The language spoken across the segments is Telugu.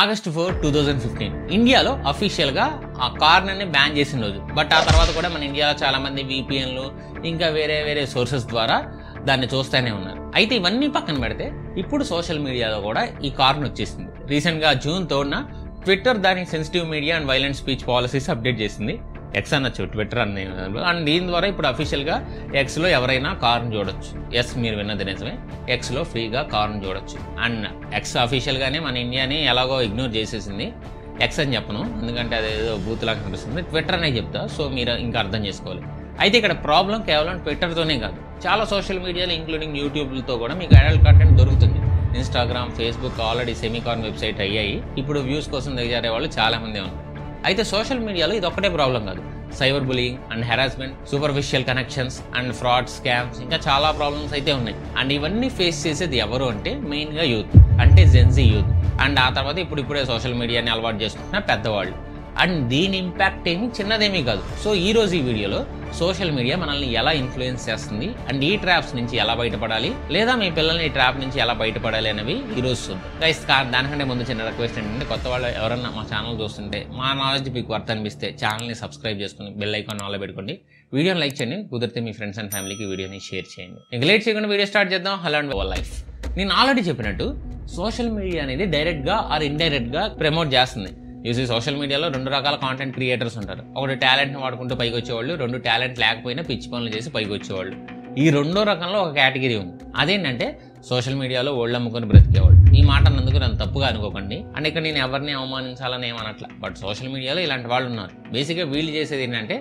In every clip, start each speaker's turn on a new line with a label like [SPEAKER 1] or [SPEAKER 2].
[SPEAKER 1] August four two thousand fifteen. ఇండియాలో అఫీషియల్గా ఆ కార్నర్ని బ్యాన్ చేసిన రోజు. బట్ ఆ తర్వాత కూడా మన ఇండియాలో చాలామంది విపిఎన్లు ఇంకా వేరే వేరే సోర్సెస్ ద్వారా దాన్ని చూస్తూనే ఉన్నారు. అయితే ఇవన్నీ పక్కన పెడితే ఇప్పుడు సోషల్ మీడియాలో కూడా ఈ కార్న్ వచ్చేసింది. రీసెంట్గా జూన్ తోడున ట్విట్టర్ దాని sensitive media and violent speech policies update చేసింది. ఎక్స్ అనొచ్చు ట్విట్టర్ అనే అండ్ దీని ద్వారా ఇప్పుడు అఫీషియల్గా ఎక్స్లో ఎవరైనా కార్ను చూడొచ్చు. ఎస్ మీరు విన్నది నిజమే. ఎక్స్లో ఫ్రీగా కార్ను చూడొచ్చు. అండ్ ఎక్స్ అఫీషియల్గానే మన ఇండియాని ఎలాగో ఇగ్నోర్ చేసేసింది ఎక్స్ అని చెప్పను. ఎందుకంటే అదేదో బూత్లాగా కనిపిస్తుంది. ట్విట్టర్ అనే చెప్తా. సో మీరు ఇంకా అర్థం చేసుకోవాలి. అయితే ఇక్కడ ప్రాబ్లం కేవలం ట్విట్టర్తోనే కాదు. చాలా సోషల్ మీడియాలో ఇంక్లూడింగ్ యూట్యూబ్లతో కూడా మీకు అడల్ట్ కంటెంట్ దొరుకుతుంది. ఇన్స్టాగ్రామ్ ఫేస్బుక్ ఆల్రెడీ సెమీకార్న్ వెబ్సైట్ అయ్యాయి. ఇప్పుడు వ్యూస్ కోసం దిగజారే వాళ్ళు చాలామంది ఉన్నారు. అయితే సోషల్ మీడియాలో ఇది ఒక్కటే ప్రాబ్లం కాదు. Cyber bullying and harassment superficial connections and fraud scams ఇంకా చాలా ప్రాబ్లమ్స్ అయితే ఉన్నాయి. అండ్ ఇవన్నీ ఫేస్ చేసేది ఎవరు అంటే మెయిన్గా యూత్ అంటే జెన్జీ యూత్. అండ్ ఆ తర్వాత ఇప్పుడు ఇప్పుడే సోషల్ మీడియాని అలవాటు చేసుకుంటున్న పెద్దవాళ్ళు. అండ్ దీని ఇంపాక్ట్ ఏమి చిన్నదేమీ కాదు. సో ఈ రోజు ఈ వీడియోలో సోషల్ మీడియా మనల్ని ఎలా ఇన్ఫ్లుయెన్స్ చేస్తుంది అండ్ ఈ ట్రాప్స్ నుంచి ఎలా బయటపడాలి లేదా మీ పిల్లల్ని ఈ ట్రాప్ నుంచి ఎలా బయటపడాలి అనేవి ఈరోజు గైస్ దానికంటే ముందు చిన్న రిక్వెస్ట్ ఏంటంటే కొత్త వాళ్ళు ఎవరన్నా మా ఛానల్ చూస్తుంటే మా నాలెడ్జ్ మీకు వర్త్ అనిపిస్తే ఛానల్ని సబ్స్క్రైబ్ చేసుకుని బెల్ ఐకాన్ ఆన్లో పెట్టుకోండి. వీడియోని లైక్ చేయండి. కుదిరితే మీ ఫ్రెండ్స్ అండ్ ఫ్యామిలీకి వీడియోని షేర్ చేయండి. ఇంకా లేట్ చేయకుండా వీడియో స్టార్ట్ చేద్దాం. హలో అండ్ లైఫ్ నేను ఆల్రెడీ చెప్పినట్టు సోషల్ మీడియా అనేది డైరెక్ట్గా ఆర్ ఇండైరెక్ట్గా ప్రమోట్ చేస్తుంది. యూజీ సోషల్ మీడియాలో రెండు రకాల కాంటెంట్ క్రియేటర్స్ ఉంటారు. ఒకటి టాలెంట్ని వాడుకుంటూ పైకి వచ్చేవాళ్ళు రెండు టాలెంట్ లేకపోయినా పిచ్చి పనులు చేసి పైకి వచ్చేవాళ్ళు. ఈ రెండో రకంలో ఒక కేటగిరీ ఉంది. అదేంటంటే సోషల్ మీడియాలో ఓళ్ళు అమ్ముకొని బ్రతికేవాళ్ళు. ఈ మాట అన్నందుకు నన్ను తప్పుగా అనుకోకండి. అండ్ ఇక్కడ నేను ఎవరిని అవమానించాలని ఏమనట్ల బట్ సోషల్ మీడియాలో ఇలాంటి వాళ్ళు ఉన్నారు. బేసిక్గా వీళ్ళు చేసేది ఏంటంటే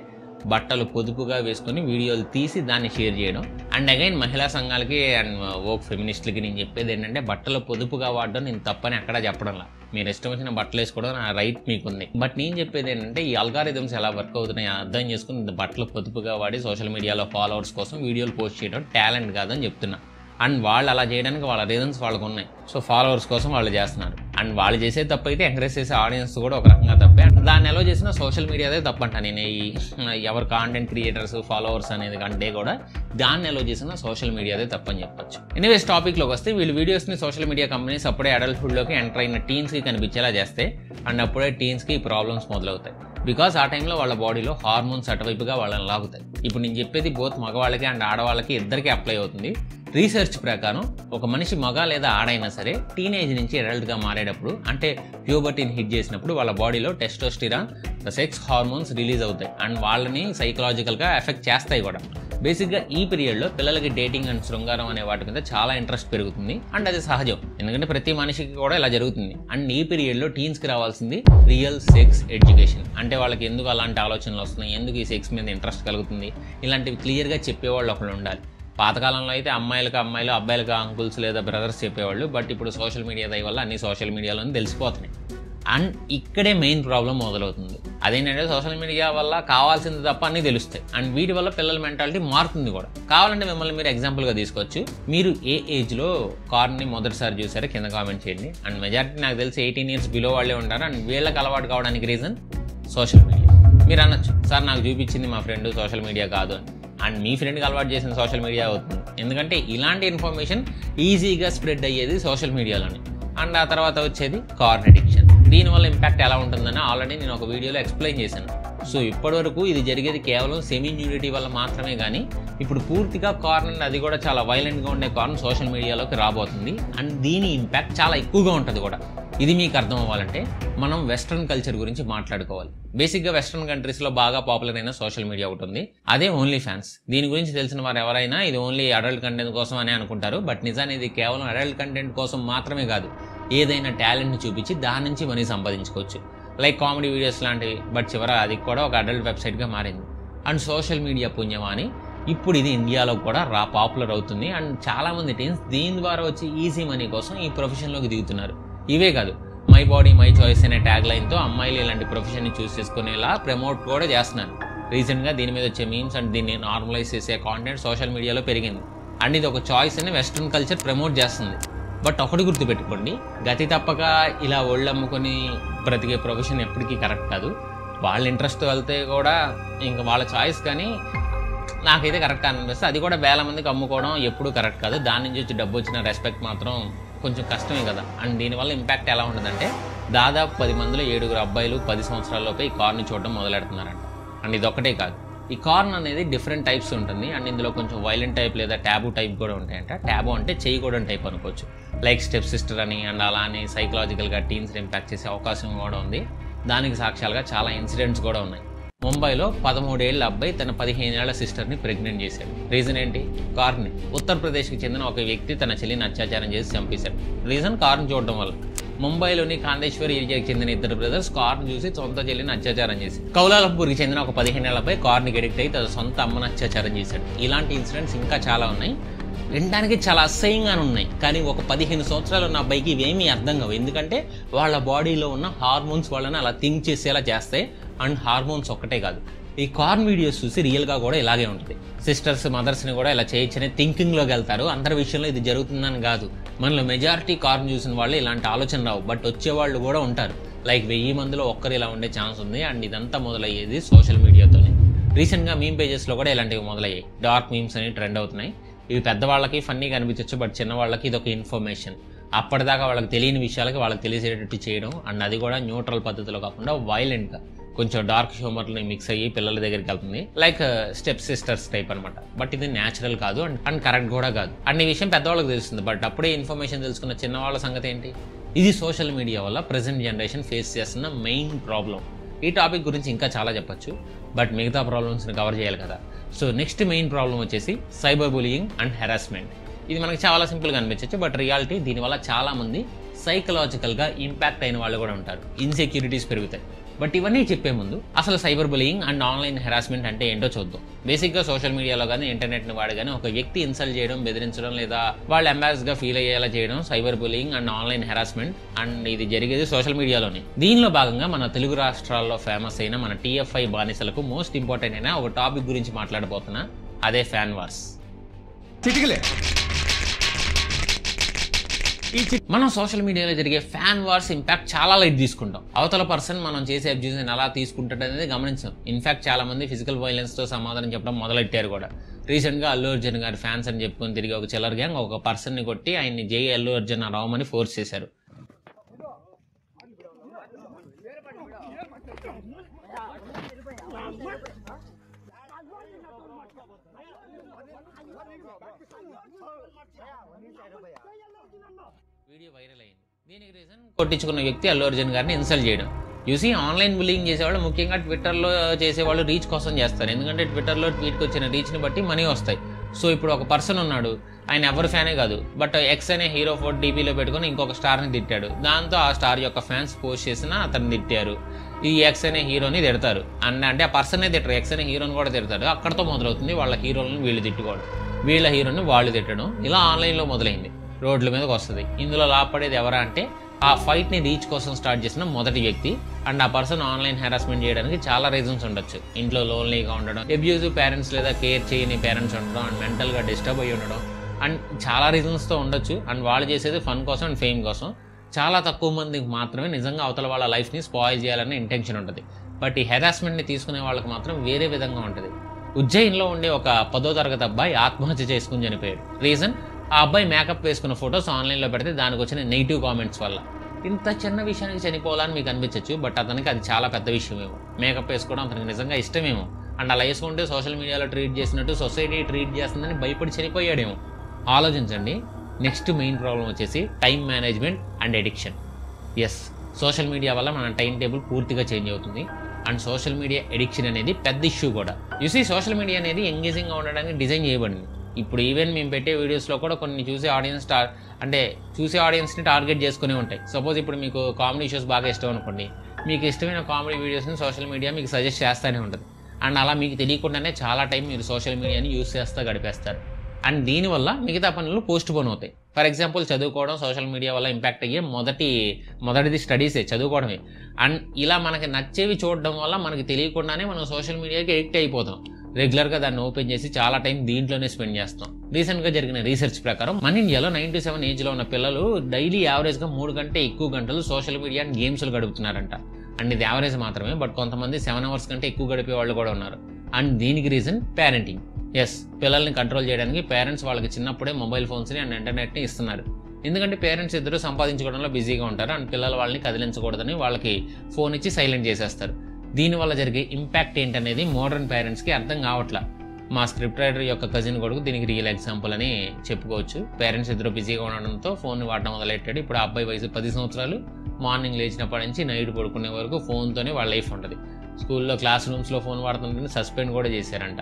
[SPEAKER 1] బట్టలు పొదుపుగా వేసుకొని వీడియోలు తీసి దాన్ని షేర్ చేయడం. అండ్ అగైన్ మహిళా సంఘాలకి అండ్ ఓక్ ఫెమినిస్ట్లకి నేను చెప్పేది ఏంటంటే బట్టలు పొదుపుగా వాడడం నేను తప్పని ఎక్కడా చెప్పడంలా. మీరు ఇష్టం వచ్చిన బట్టలు వేసుకోవడం నా రైట్ మీకుంది. బట్ నేను చెప్పేది ఏంటంటే ఈ అల్గారిథమ్స్ ఎలా వర్క్ అవుతున్నాయి అర్థం చేసుకుని బట్టలు పొదుపుగా వాడి సోషల్ మీడియాలో ఫాలోవర్స్ కోసం వీడియోలు పోస్ట్ చేయడం టాలెంట్ కాదని చెప్తున్నా. అండ్ వాళ్ళు అలా చేయడానికి వాళ్ళ రీజన్స్ వాళ్ళకు ఉన్నాయి సో ఫాలోవర్స్ కోసం వాళ్ళు చేస్తున్నారు. అండ్ వాళ్ళు చేసే తప్పు అయితే ఎంకరేజ్ చేసే ఆడియన్స్ కూడా ఒక రకంగా తప్పే. అండ్ దాన్ని ఎలా చేసిన సోషల్ మీడియాదే తప్పంట. నేను ఈ ఎవరు కాంటెంట్ క్రియేటర్స్ ఫాలోవర్స్ అనేది కంటే కూడా దాన్ని ఎలా చేసిన సోషల్ మీడియాదే తప్పని చెప్పొచ్చు. ఎనీవేస్ టాపిక్లోకి వస్తే వీళ్ళు వీడియోస్ని సోషల్ మీడియా కంపెనీస్ అప్పుడే అడల్ట్హుడ్లోకి ఎంటర్ అయిన టీన్స్కి కనిపించేలా చేస్తే అండ్ అప్పుడే టీన్స్కి ప్రాబ్లమ్స్ మొదలవుతాయి. బికాస్ ఆ టైంలో వాళ్ళ బాడీలో హార్మోన్స్ అటువైపుగా వాళ్ళని లాగుతాయి. ఇప్పుడు నేను చెప్పేది బోత్ మగవాళ్ళకి అండ్ ఆడవాళ్ళకి ఇద్దరికి అప్లై అవుతుంది. రీసెర్చ్ ప్రకారం ఒక మనిషి మగ లేదా ఆడైనా సరే టీనేజ్ నుంచి అడల్ట్గా మారేటప్పుడు అంటే ప్యూబర్టీని హిట్ చేసినప్పుడు వాళ్ళ బాడీలో టెస్టోస్టిరాన్ సెక్స్ హార్మోన్స్ రిలీజ్ అవుతాయి. అండ్ వాళ్ళని సైకలాజికల్గా ఎఫెక్ట్ చేస్తాయి కూడా. బేసిక్గా ఈ పీరియడ్లో పిల్లలకి డేటింగ్ అండ్ శృంగారం అనే వాటి మీద చాలా ఇంట్రెస్ట్ పెరుగుతుంది. అండ్ అది సహజం. ఎందుకంటే ప్రతి మనిషికి కూడా ఇలా జరుగుతుంది. అండ్ ఈ పీరియడ్లో టీన్స్కి రావాల్సింది రియల్ సెక్స్ ఎడ్యుకేషన్ అంటే వాళ్ళకి ఎందుకు అలాంటి ఆలోచనలు వస్తున్నాయి? ఎందుకు ఈ సెక్స్ మీద ఇంట్రెస్ట్ కలుగుతుంది? ఇలాంటివి క్లియర్గా చెప్పేవాళ్ళు ఒకళ్ళు ఉండాలి. పాతకాలంలో అయితే అమ్మాయిలకు అమ్మాయిలు అబ్బాయిలకు అంకుల్స్ లేదా బ్రదర్స్ చెప్పేవాళ్ళు. బట్ ఇప్పుడు సోషల్ మీడియా దయ వల్ల అన్ని సోషల్ మీడియాలోనే తెలిసిపోతున్నాయి. అండ్ ఇక్కడే మెయిన్ ప్రాబ్లం మొదలవుతుంది. అదేంటంటే సోషల్ మీడియా వల్ల కావాల్సింది తప్ప అన్నీ తెలుస్తాయి. అండ్ వీటి వల్ల పిల్లల మెంటాలిటీ మారుతుంది కూడా. కావాలంటే మిమ్మల్ని మీరు ఎగ్జాంపుల్గా తీసుకోవచ్చు. మీరు ఏ ఏజ్లో కార్ని మొదటిసారి చూసారో కింద కామెంట్ చేయండి. అండ్ మెజారిటీ నాకు తెలిసి ఎయిటీన్ ఇయర్స్ బిలో వాళ్ళే ఉంటారు. అండ్ వీళ్ళకి అలవాటు కావడానికి రీజన్ సోషల్ మీడియా మీరు అనొచ్చు. సార్ నాకు చూపించింది మా ఫ్రెండ్ సోషల్ మీడియా కాదు అని. అండ్ మీ ఫ్రెండ్కి అలవాటు చేసిన సోషల్ మీడియా అవుతుంది. ఎందుకంటే ఇలాంటి ఇన్ఫర్మేషన్ ఈజీగా స్ప్రెడ్ అయ్యేది సోషల్ మీడియాలోనే. అండ్ ఆ తర్వాత వచ్చేది కార్న్ అడిక్షన్. దీనివల్ల ఇంపాక్ట్ ఎలా ఉంటుందని ఆల్రెడీ నేను ఒక వీడియోలో ఎక్స్ప్లెయిన్ చేశాను. సో ఇప్పటివరకు ఇది జరిగేది కేవలం సెమీ న్యూడిటీ వల్ల మాత్రమే కానీ ఇప్పుడు పూర్తిగా కార్న్ అది కూడా చాలా వైలెంట్గా ఉండే కార్న్ సోషల్ మీడియాలోకి రాబోతుంది. అండ్ దీని ఇంపాక్ట్ చాలా ఎక్కువగా ఉంటుంది కూడా. ఇది మీకు అర్థం అవ్వాలంటే మనం వెస్ట్రన్ కల్చర్ గురించి మాట్లాడుకోవాలి. బేసిక్గా వెస్ట్రన్ కంట్రీస్లో బాగా పాపులర్ అయిన సోషల్ మీడియా ఒకటి ఉంది. అదే ఓన్లీ ఫ్యాన్స్ దీని గురించి తెలిసిన వారు ఎవరైనా ఇది ఓన్లీ అడల్ట్ కంటెంట్ కోసం అని అనుకుంటారు. బట్ నిజాన్ని ఇది కేవలం అడల్ట్ కంటెంట్ కోసం మాత్రమే కాదు. ఏదైనా టాలెంట్ని చూపించి దాని నుంచి మనీ సంపాదించుకోవచ్చు. లైక్ కామెడీ వీడియోస్ లాంటివి. బట్ చివర అది కూడా ఒక అడల్ట్ వెబ్సైట్గా మారింది. అండ్ సోషల్ మీడియా పుణ్యమా అని ఇప్పుడు ఇది ఇండియాలో కూడా రా పాపులర్ అవుతుంది. అండ్ చాలామంది టీమ్స్ దీని ద్వారా వచ్చి ఈజీ మనీ కోసం ఈ ప్రొఫెషన్లోకి దిగుతున్నారు. ఇవే కాదు. మై బాడీ మై చాయిస్ అనే ట్యాగ్ లైన్తో అమ్మాయిలు ఇలాంటి ప్రొఫెషన్ని చూస్ చేసుకునేలా ప్రమోట్ కూడా చేస్తున్నారు. రీసెంట్గా దీని మీద వచ్చే మీమ్స్ అండ్ దీన్ని నార్మలైజ్ చేసే కాంటెంట్ సోషల్ మీడియాలో పెరిగింది. అండ్ ఇది ఒక చాయిస్ అని వెస్ట్రన్ కల్చర్ ప్రమోట్ చేస్తుంది. బట్ ఒకటి గుర్తుపెట్టుకోండి. గతి తప్పక ఇలా ఒళ్ళు అమ్ముకొని బ్రతికే ప్రొఫెషన్ ఎప్పటికీ కరెక్ట్ కాదు. వాళ్ళ ఇంట్రెస్ట్ వెళ్తే కూడా ఇంకా వాళ్ళ చాయిస్ కానీ నాకైతే కరెక్ట్ అనిపిస్తుంది. అది కూడా వేల మందికి అమ్ముకోవడం ఎప్పుడు కరెక్ట్ కాదు. దాని నుంచి వచ్చి డబ్బు వచ్చిన రెస్పెక్ట్ మాత్రం కొంచెం కష్టమే కదా. అండ్ దీనివల్ల ఇంపాక్ట్ ఎలా ఉండదంటే దాదాపు పది మందిలో ఏడుగురు అబ్బాయిలు పది సంవత్సరాలలోపే ఈ కార్ని చూడడం మొదలెడుతున్నారంట. అండ్ ఇది ఒకటే కాదు. ఈ కార్న్ అనేది డిఫరెంట్ టైప్స్ ఉంటుంది. అండ్ ఇందులో కొంచెం వైలెంట్ టైప్ లేదా ట్యాబు టైప్ కూడా ఉంటాయంట. ట్యాబు అంటే చేయకూడని టైప్ అనుకోవచ్చు లైక్ స్టెప్ సిస్టర్ అని అండ్ అలా అని సైకలాజికల్గా టీన్స్ని ఇంపాక్ట్ చేసే అవకాశం కూడా ఉంది. దానికి సాక్ష్యాలుగా చాలా ఇన్సిడెంట్స్ కూడా ఉన్నాయి. ముంబైలో పదమూడేళ్ళ అబ్బాయి తన పదిహేనేళ్ళ సిస్టర్ని ప్రెగ్నెంట్ చేశాడు. రీజన్ ఏంటి? కార్ని. ఉత్తరప్రదేశ్కి చెందిన ఒక వ్యక్తి తన చెల్లిని అత్యాచారం చేసి చంపేశాడు. రీజన్ కార్ని చూడడం వల్ల. ముంబైలోని కాందేశ్వరి ఏరియాకి చెందిన ఇద్దరు బ్రదర్స్ కార్ను చూసి సొంత చెల్లిని అత్యాచారం చేసి కౌలాలంపూర్కి చెందిన ఒక పదిహేనేళ్ళపై కార్ని ఎడిక్ట్ అయి తన సొంత అమ్మను అత్యాచారం చేశాడు. ఇలాంటి ఇన్సిడెంట్స్ ఇంకా చాలా ఉన్నాయి. వినడానికి చాలా అసహ్యంగానే ఉన్నాయి. కానీ ఒక పదిహేను సంవత్సరాలు ఉన్న అబ్బాయికి ఇవేమీ అర్థం కావు. ఎందుకంటే వాళ్ళ బాడీలో ఉన్న హార్మోన్స్ వాళ్ళని అలా థింక్ చేసేలా చేస్తాయి అండ్ హార్మోన్స్ ఒక్కటే కాదు. ఈ కార్న్ వీడియోస్ చూసి రియల్గా కూడా ఇలాగే ఉంటుంది. సిస్టర్స్ మదర్స్ని కూడా ఇలా చేయొచ్చనే థింకింగ్లోకి వెళ్తారు. అందరి విషయంలో ఇది జరుగుతుందని కాదు. మనలో మెజారిటీ కార్న్ చూసిన వాళ్ళు ఇలాంటి ఆలోచన రావు. బట్ వచ్చేవాళ్ళు కూడా ఉంటారు. లైక్ వెయ్యి మందిలో ఒక్కరు ఇలా ఉండే ఛాన్స్ ఉంది. అండ్ ఇదంతా మొదలయ్యేది సోషల్ మీడియాతోనే రీసెంట్గా మీమ్ పేజెస్లో కూడా ఇలాంటివి మొదలయ్యాయి. డార్క్ మీమ్స్ అని ట్రెండ్ అవుతున్నాయి. ఇవి పెద్దవాళ్ళకి ఫన్నీగా అనిపించవచ్చు బట్ చిన్నవాళ్ళకి ఇది ఒక ఇన్ఫర్మేషన్ అప్పటిదాకా వాళ్ళకి తెలియని విషయాలకి వాళ్ళకి తెలిసేటట్టు చేయడం అండ్ అది కూడా న్యూట్రల్ పద్ధతిలో కాకుండా వైలెంట్గా కొంచెం డార్క్ హ్యూమర్ని మిక్స్ అయ్యి పిల్లల దగ్గరికి వెళ్తుంది. లైక్ స్టెప్ సిస్టర్స్ టైప్ అనమాట బట్ ఇది న్యాచురల్ కాదు అండ్ అండ్ కరెక్ట్ కూడా కాదు. అండ్ ఈ విషయం పెద్దవాళ్ళకి తెలుస్తుంది. బట్ అప్పుడే ఇన్ఫర్మేషన్ తెలుసుకున్న చిన్నవాళ్ళ సంగతి ఏంటి? ఇది సోషల్ మీడియా వల్ల ప్రజెంట్ జనరేషన్ ఫేస్ చేస్తున్న మెయిన్ ప్రాబ్లం ఈ టాపిక్ గురించి ఇంకా చాలా చెప్పొచ్చు. బట్ మిగతా ప్రాబ్లమ్స్ని కవర్ చేయాలి కదా. సో నెక్స్ట్ మెయిన్ ప్రాబ్లం వచ్చేసి సైబర్ బులియింగ్ అండ్ హెరాస్మెంట్ ఇది మనకి చాలా సింపుల్గా అనిపించవచ్చు బట్ రియాలిటీ దీనివల్ల చాలామంది సైకలాజికల్గా ఇంపాక్ట్ అయిన వాళ్ళు కూడా ఉంటారు. ఇన్సెక్యూరిటీస్ పెరుగుతాయి. బట్ ఇవన్నీ చెప్పే ముందు అసలు cyber bullying and online harassment అంటే ఏంటో చూద్దాం. బేసిక్గా సోషల్ మీడియాలో కానీ ఇంటర్నెట్ని వాడి కానీ ఒక వ్యక్తి ఇన్సల్ట్ చేయడం బెదిరించడం లేదా వాళ్ళు ఎంబారస్గా ఫీల్ అయ్యేలా చేయడం cyber bullying and online harassment and ఇది జరిగేది సోషల్ మీడియాలోనే. దీనిలో భాగంగా మన తెలుగు రాష్ట్రాల్లో ఫేమస్ అయిన మన టీఎఫ్ఐ బానిసలకు మోస్ట్ ఇంపార్టెంట్ అయిన ఒక టాపిక్ గురించి మాట్లాడబోతున్నా అదే ఫ్యాన్ వార్స్.
[SPEAKER 2] చిటికలే.
[SPEAKER 1] మనం సోషల్ మీడియాలో జరిగే ఫ్యాన్ వార్స్ ఇంపాక్ట్ చాలా లైట్ తీసుకుంటాం అవతల పర్సన్ మనం చేసే అబ్యూజ్ని ఎలా తీసుకుంటాడు అనేది గమనించాం ఇన్ఫాక్ట్ చాలా మంది ఫిజికల్ వైలెన్స్తో సమాధానం చెప్పడం మొదలెట్టారు కూడా రీసెంట్గా అల్లు అర్జున్ గారి ఫ్యాన్స్ అని చెప్పుకొని తిరిగి ఒక చిల్లర్ గ్యాంగ్ ఒక పర్సన్ని కొట్టి ఆయన్ని జై అల్లు అర్జున్ రావమని ఫోర్స్ చేశారు వీడియో వైరల్ అయింది. దీనికి రీజన్ కొట్టించుకున్న వ్యక్తి అల్లు అర్జున్ గారిని ఇన్సల్ట్ చేయడం. చూసి ఆన్లైన్ బుల్లింగ్ చేసేవాళ్ళు ముఖ్యంగా ట్విట్టర్లో చేసేవాళ్ళు రీచ్ కోసం చేస్తారు. ఎందుకంటే ట్విట్టర్లో ట్వీట్కి వచ్చిన రీచ్ని బట్టి మనీ వస్తాయి. సో ఇప్పుడు ఒక పర్సన్ ఉన్నాడు. ఆయన ఎవరి ఫ్యానే కాదు. బట్ ఎక్స్ అనే హీరో ఫోర్ డీపీలో పెట్టుకొని ఇంకొక స్టార్ని తిట్టాడు. దాంతో ఆ స్టార్ యొక్క ఫ్యాన్స్ పోస్ట్ చేసిన అతన్ని తిట్టారు. ఈ ఎక్స్ అనే హీరోని తిడతారు. అన్న అంటే ఆ పర్సనే తిట్టరు. ఎక్స్ అనే హీరోని కూడా తిడతారు అక్కడతో మొదలవుతుంది వాళ్ళ హీరోలను వీళ్ళు తిట్టుకోవడం. వీళ్ళ హీరోని వాళ్ళు తిట్టడం. ఇలా ఆన్లైన్లో మొదలైంది. రోడ్ల మీదకి వస్తుంది. ఇందులో లాభపడేది ఎవరా అంటే ఆ ఫైట్ని రీచ్ కోసం స్టార్ట్ చేసిన మొదటి వ్యక్తి అండ్ ఆ పర్సన్ ఆన్లైన్ హెరాస్మెంట్ చేయడానికి చాలా రీజన్స్ ఉండొచ్చు. ఇంట్లో లోన్లీగా ఉండడం అబ్యూజివ్ పేరెంట్స్ లేదా కేర్ చేయని పేరెంట్స్ ఉండడం అండ్ మెంటల్గా డిస్టర్బ్ అయ్యి ఉండడం అండ్ చాలా రీజన్స్తో ఉండొచ్చు అండ్ వాళ్ళు చేసేది ఫన్ కోసం అండ్ ఫేమ్ కోసం. చాలా తక్కువ మందికి మాత్రమే నిజంగా అవతల వాళ్ళ లైఫ్ని స్పాయిల్ చేయాలనే ఇంటెన్షన్ ఉంటుంది. బట్ ఈ హెరాస్మెంట్ని తీసుకునే వాళ్ళకి మాత్రం వేరే విధంగా ఉంటుంది. ఉజ్జయిన్లో ఉండే ఒక పదో తరగతి అబ్బాయి ఆత్మహత్య చేసుకుని చనిపోయాడు. రీజన్ ఆ అబ్బాయి మేకప్ వేసుకున్న ఫొటోస్ ఆన్లైన్లో పెడితే దానికి వచ్చిన నెగిటివ్ కామెంట్స్ వల్ల. ఇంత చిన్న విషయానికి చనిపోవాలని మీకు అనిపించవచ్చు బట్ అతనికి అది చాలా పెద్ద విషయమేమో. మేకప్ వేసుకోవడం అతనికి నిజంగా ఇష్టమేమో. అండ్ అలా వేసుకుంటే సోషల్ మీడియాలో ట్రీట్ చేసినట్టు సొసైటీ ట్రీట్ చేస్తుందని భయపడి చనిపోయాడేమో. ఆలోచించండి. నెక్స్ట్ మెయిన్ ప్రాబ్లం వచ్చేసి time management and addiction. Yes social media వల్ల మన టైం టేబుల్ పూర్తిగా చేంజ్ అవుతుంది. అండ్ సోషల్ మీడియా ఎడిక్షన్ అనేది పెద్ద ఇష్యూ కూడా. యూసీ సోషల్ మీడియా అనేది ఎంగేజింగ్గా ఉండడానికి డిజైన్ చేయబడింది. ఇప్పుడు ఈవెన్ మేము పెట్టే వీడియోస్లో కూడా కొన్ని చూసే ఆడియన్స్ టార్ అంటే చూసే ఆడియన్స్ని టార్గెట్ చేసుకుని ఉంటాయి. సపోజ్ ఇప్పుడు మీకు కామెడీ షోస్ బాగా ఇష్టం అనుకోండి. మీకు ఇష్టమైన కామెడీ వీడియోస్ని సోషల్ మీడియా మీకు సజెస్ట్ చేస్తూనే ఉంటుంది. అండ్ అలా మీకు తెలియకుండానే చాలా టైం మీరు సోషల్ మీడియాని యూస్ చేస్తూ గడిపేస్తారు. అండ్ దీనివల్ల మిగతా పనులు పోస్ట్ పోన్ అవుతాయి. ఫర్ ఎగ్జాంపుల్ చదువుకోవడం సోషల్ మీడియా వల్ల ఇంపాక్ట్ అయ్యే మొదటి మొదటిది స్టడీసే చదువుకోవడమే. అండ్ ఇలా మనకి నచ్చేవి చూడడం వల్ల మనకి తెలియకుండానే మనం సోషల్ మీడియాకి ఎడిక్ట్ అయిపోతాం. రెగ్యులర్గా దాన్ని ఓపెన్ చేసి చాలా టైం దీంట్లోనే స్పెండ్ చేస్తాం. రీసెంట్గా జరిగిన రీసెర్చ్ ప్రకారం మన ఇండియాలో నైన్ టు సెవెన్ ఏజ్లో ఉన్న పిల్లలు డైలీ యావరేజ్గా మూడు కంటే ఎక్కువ గంటలు సోషల్ మీడియా అండ్ గేమ్స్లు గడుపుతున్నారంట. అండ్ ఇది యావరేజ్ మాత్రమే బట్ కొంతమంది సెవెన్ అవర్స్ కంటే ఎక్కువ గడిపే వాళ్ళు కూడా ఉన్నారు. అండ్ దీనికి రీజన్ పేరెంటింగ్. ఎస్ పిల్లల్ని కంట్రోల్ చేయడానికి పేరెంట్స్ వాళ్ళకి చిన్నప్పుడే మొబైల్ ఫోన్స్ని అండ్ ఇంటర్నెట్ని ఇస్తున్నారు. ఎందుకంటే పేరెంట్స్ ఇద్దరు సంపాదించుకోవడంలో బిజీగా ఉంటారు. అండ్ పిల్లల వాళ్ళని కదిలించకూడదని వాళ్ళకి ఫోన్ ఇచ్చి సైలెంట్ చేసేస్తారు. దీనివల్ల జరిగే ఇంపాక్ట్ ఏంటనేది మోడర్న్ పేరెంట్స్కి అర్థం కావట్లా. మా స్క్రిప్ట్ రైటర్ యొక్క కజిన్ కొడుకు దీనికి రియల్ ఎగ్జాంపుల్ అని చెప్పుకోవచ్చు. పేరెంట్స్ ఇద్దరు బిజీగా ఉండడంతో ఫోన్ వాడడం మొదలెట్టాడు. ఇప్పుడు ఆ అబ్బాయి వయసు పది సంవత్సరాలు. మార్నింగ్ లేచినప్పటి నుంచి నైట్ పడుకునే వరకు ఫోన్తోనే వాళ్ళ లైఫ్ ఉంటుంది. స్కూల్లో క్లాస్ రూమ్స్లో ఫోన్ వాడుతుంటే సస్పెండ్ కూడా చేశారంట.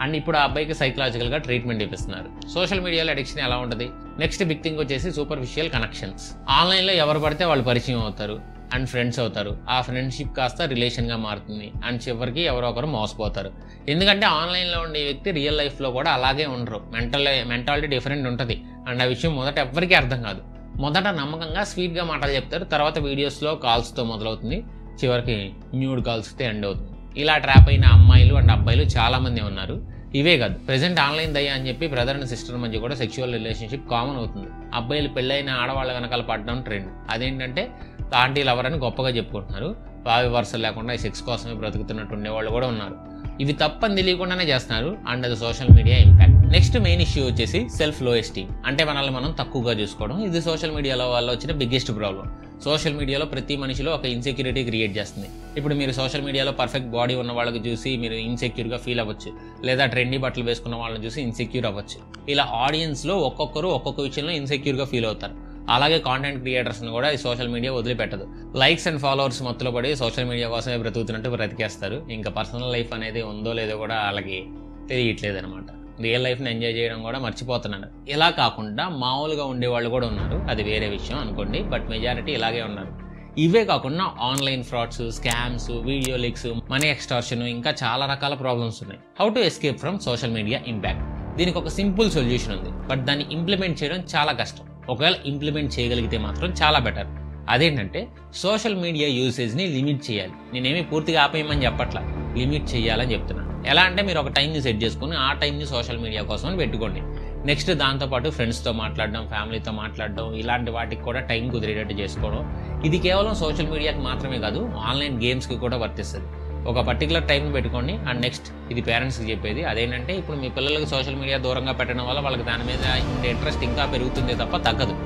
[SPEAKER 1] అండ్ ఇప్పుడు ఆ అబ్బాయికి సైకలాజికల్గా ట్రీట్మెంట్ ఇప్పిస్తున్నారు. సోషల్ మీడియాలో అడిక్షన్ ఎలా ఉంటుంది? నెక్స్ట్ బిగ్ థింగ్ వచ్చేసి సూపర్ఫిషియల్ కనెక్షన్స్ ఆన్లైన్లో ఎవరు పడితే వాళ్ళు పరిచయం అవుతారు. అండ్ ఫ్రెండ్స్ అవుతారు. ఆ ఫ్రెండ్షిప్ కాస్త రిలేషన్గా మారుతుంది. అండ్ చివరికి ఎవరో ఒకరు మోసపోతారు. ఎందుకంటే ఆన్లైన్లో ఉండే వ్యక్తి రియల్ లైఫ్లో కూడా అలాగే ఉండరు. మెంటల్ మెంటాలిటీ డిఫరెంట్ ఉంటుంది. అండ్ ఆ విషయం మొదట ఎవ్వరికీ అర్థం కాదు. మొదట నమ్మకంగా స్వీట్గా మాటలు చెప్తారు. తర్వాత వీడియోస్లో కాల్స్తో మొదలవుతుంది. చివరికి న్యూడ్ కాల్స్తో ఎండ్ అవుతుంది. ఇలా ట్రాప్ అయిన అమ్మాయిలు అండ్ అబ్బాయిలు చాలామంది ఉన్నారు. ఇవే కాదు. ప్రజెంట్ ఆన్లైన్ దయ్యా అని చెప్పి బ్రదర్ అండ్ సిస్టర్ మధ్య కూడా సెక్షువల్ రిలేషన్షిప్ కామన్ అవుతుంది. అబ్బాయిలు పెళ్ళైన ఆడవాళ్ళ వెనకాల పడడం ట్రెండ్ అదేంటంటే ఆంటీ లవర్ అని గొప్పగా చెప్పుకుంటున్నారు. వావి వరుసలు లేకుండా ఈ సెక్స్ కోసమే బ్రతుకుతున్నట్టు ఉండేవాళ్ళు కూడా ఉన్నారు. ఇవి తప్పని తెలియకుండానే చేస్తున్నారు అండ్ అది social media impact. Next main issue వచ్చేసి సెల్ఫ్లో ఎస్టీమ్. అంటే మనల్ని మనం తక్కువగా చూసుకోవడం. ఇది సోషల్ మీడియాలో వల్ల వచ్చిన బిగ్గెస్ట్ ప్రాబ్లం సోషల్ మీడియాలో ప్రతి మనిషిలో ఒక ఇన్సెక్యూరిటీ క్రియేట్ చేస్తుంది. ఇప్పుడు మీరు సోషల్ మీడియాలో పర్ఫెక్ట్ బాడీ ఉన్న వాళ్ళకి చూసి మీరు ఇన్సెక్యూర్గా ఫీల్ అవ్వచ్చు. లేదా ట్రెండీ బట్టలు వేసుకున్న వాళ్ళని చూసి ఇన్సెక్యూర్ అవ్వచ్చు. ఇలా ఆడియన్స్లో ఒక్కొక్కరు ఒక్కొక్క విషయంలో ఇన్సెక్యూర్గా ఫీల్ అవుతారు. అలాగే కాంటెంట్ క్రియేటర్స్ని కూడా ఈ సోషల్ మీడియా వదిలిపెట్టదు. లైక్స్ అండ్ ఫాలోవర్స్ మొత్తులో పడి సోషల్ మీడియా కోసమే బ్రతుకుతున్నట్టు బ్రతికేస్తారు. ఇంకా పర్సనల్ లైఫ్ అనేది ఉందో లేదో కూడా వాళ్ళకి తెలియట్లేదు అనమాట రియల్ లైఫ్ని ఎంజాయ్ చేయడం కూడా మర్చిపోతున్నారు ఇలా కాకుండా మామూలుగా ఉండేవాళ్ళు కూడా ఉన్నారు. అది వేరే విషయం అనుకోండి. బట్ మెజారిటీ ఇలాగే ఉన్నారు. ఇవే కాకుండా online frauds scams video leaks money extortion ఇంకా చాలా రకాల ప్రాబ్లమ్స్ ఉన్నాయి. How to escape from social media impact దీనికి ఒక సింపుల్ సొల్యూషన్ ఉంది. బట్ దాన్ని ఇంప్లిమెంట్ చేయడం చాలా కష్టం. ఒకవేళ ఇంప్లిమెంట్ చేయగలిగితే మాత్రం చాలా బెటర్ అదేంటంటే సోషల్ మీడియా యూసేజ్ని లిమిట్ చేయాలి. నేనేమి పూర్తిగా ఆపేయమని చెప్పట్లా. లిమిట్ చేయాలని చెప్తున్నాను ఎలా అంటే మీరు ఒక టైంని సెట్ చేసుకుని ఆ టైంని సోషల్ మీడియా కోసం పెట్టుకోండి. నెక్స్ట్ దాంతోపాటు ఫ్రెండ్స్తో మాట్లాడడం ఫ్యామిలీతో మాట్లాడడం ఇలాంటి వాటికి కూడా టైం కుదిరేటట్టు చేసుకోవడం. ఇది కేవలం సోషల్ మీడియాకి మాత్రమే కాదు ఆన్లైన్ గేమ్స్కి కూడా వర్తిస్తుంది. ఒక పర్టికులర్ టైం పెట్టుకోండి. అండ్ నెక్స్ట్ ఇది పేరెంట్స్కి చెప్పేది. అదేంటంటే ఇప్పుడు మీ పిల్లలకి సోషల్ మీడియా దూరంగా పెట్టడం వల్ల వాళ్ళకి దాని మీద ఉండే ఇంట్రెస్ట్ ఇంకా పెరుగుతుంది తప్ప తగ్గదు.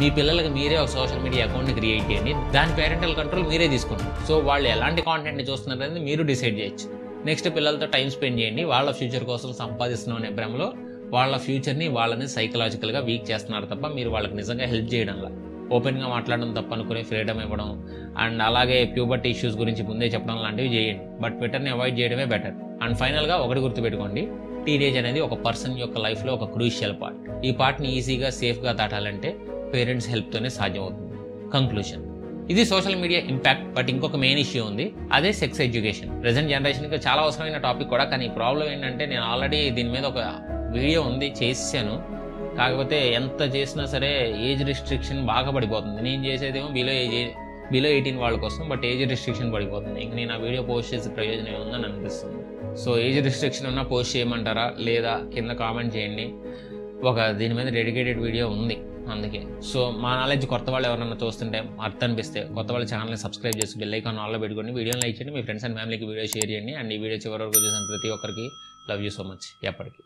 [SPEAKER 1] మీ పిల్లలకి మీరే ఒక సోషల్ మీడియా అకౌంట్ని క్రియేట్ చేయండి. దాని పేరెంటల్ కంట్రోల్ మీరే తీసుకోండి సో వాళ్ళు ఎలాంటి కాంటెంట్ని చూస్తున్నారు అనేది మీరు డిసైడ్ చేయొచ్చు. నెక్స్ట్ పిల్లలతో టైం స్పెండ్ చేయండి. వాళ్ళ ఫ్యూచర్ కోసం సంపాదిస్తున్నాం అనే భ్రమలో వాళ్ళ ఫ్యూచర్ని వాళ్ళని సైకలాజికల్గా వీక్ చేస్తున్నారు తప్ప మీరు వాళ్ళకి నిజంగా హెల్ప్ చేయడంలా. ఓపెన్గా మాట్లాడడం తప్పనుకునే ఫ్రీడమ్ ఇవ్వడం అండ్ అలాగే ప్యూబర్టీ ఇష్యూస్ గురించి ముందే చెప్పడం లాంటివి చేయండి. బట్ ట్విట్టర్ని అవాయిడ్ చేయడమే బెటర్. అండ్ ఫైనల్గా ఒకటి గుర్తుపెట్టుకోండి. టీనేజ్ అనేది ఒక పర్సన్ యొక్క లైఫ్లో ఒక క్రూషియల్ పార్ట్. ఈ పార్ట్ని ఈజీగా సేఫ్గా దాటాలంటే పేరెంట్స్ హెల్ప్తోనే సాధ్యమవుతుంది. కంక్లూషన్. ఇది సోషల్ మీడియా ఇంపాక్ట్ బట్ ఇంకొక మెయిన్ ఇష్యూ ఉంది. అదే సెక్స్ ఎడ్యుకేషన్. ప్రజెంట్ జనరేషన్కి చాలా అవసరమైన టాపిక్ కూడా కానీ ప్రాబ్లం ఏంటంటే నేను ఆల్రెడీ దీని మీద ఒక వీడియో ఉంది చేసాను కాకపోతే ఎంత చేసినా సరే ఏజ్ రిస్ట్రిక్షన్ బాగా పడిపోతుంది. నేను చేసేదేమో బిలో ఏజ్ బిలో ఎయిటీన్ వాళ్ళ కోసం బట్ ఏజ్ రిస్ట్రిక్షన్ పడిపోతుంది. ఇంక నేను ఆ వీడియో పోస్ట్ చేసే ప్రయోజనం ఏముందని అనిపిస్తుంది. సో ఏజ్ రిస్ట్రిక్షన్ ఉన్నా పోస్ట్ చేయమంటారా? లేదా కింద కామెంట్ చేయండి. ఒక దీని మీద డెడికేటెడ్ వీడియో ఉంది. అందుకే. సో మా నాలెడ్జ్ కొత్త వాళ్ళు ఎవరైనా చూస్తుంటే అర్థం అనిపిస్తే కొత్త వాళ్ళ ఛానల్ని సబ్స్క్రైబ్ చేసి బెల్ ఐకాన్ ఆల్లో పెట్టుకోండి. వీడియోని లైక్ చేయండి. మీ ఫ్రెండ్స్ అండ్ ఫ్యామిలీకి వీడియో షేర్ చేయండి. అండ్ ఈ వీడియో చివరి వరకు చూసిన ప్రతి ఒక్కరికి లవ్ యూ సో మచ్ ఎప్పటికీ.